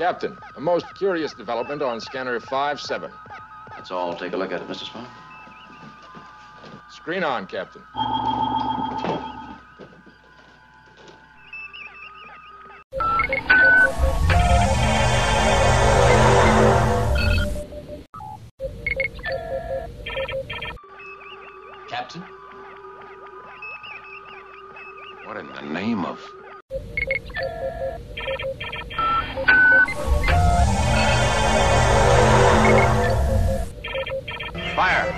Captain, a most curious development on scanner 5-7. Let's all take a look at it, Mr. Spock. Screen on, Captain. Captain? What in the name of... Fire!